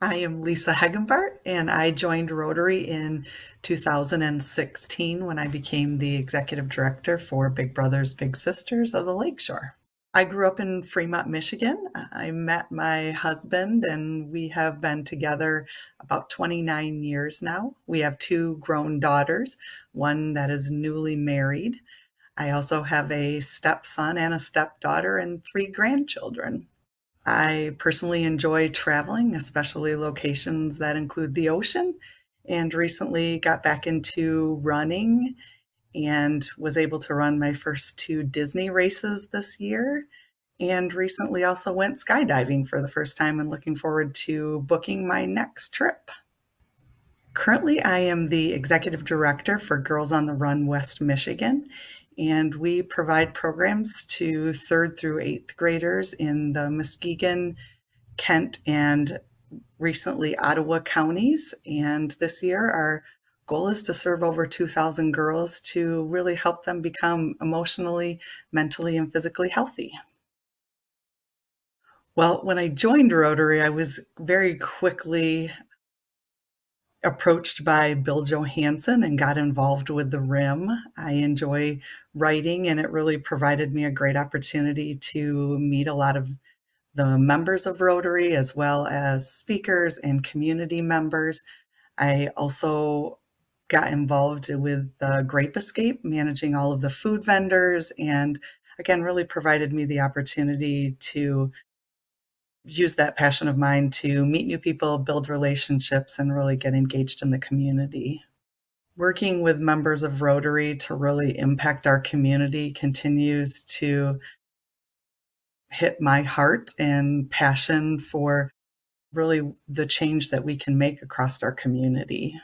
I am Lisa Hegenbart, and I joined Rotary in 2016 when I became the executive director for Big Brothers Big Sisters of the Lakeshore. I grew up in Fremont, Michigan. I met my husband, and we have been together about 29 years now. We have two grown daughters, one that is newly married. I also have a stepson and a stepdaughter, and three grandchildren. I personally enjoy traveling, especially locations that include the ocean, and recently got back into running and was able to run my first two Disney races this year. And recently also went skydiving for the first time and looking forward to booking my next trip. Currently, I am the executive director for Girls on the Run West Michigan, and we provide programs to third through eighth graders in the Muskegon, Kent, and recently Ottawa counties. And this year, our goal is to serve over 2,000 girls to really help them become emotionally, mentally, and physically healthy. Well, when I joined Rotary, I was very quickly approached by Bill Johansson and got involved with the RIM. I enjoy writing, and it really provided me a great opportunity to meet a lot of the members of Rotary as well as speakers and community members. I also got involved with the Grape Escape, managing all of the food vendors, and again, really provided me the opportunity to use that passion of mine to meet new people, build relationships, and really get engaged in the community. Working with members of Rotary to really impact our community continues to hit my heart and passion for really the change that we can make across our community.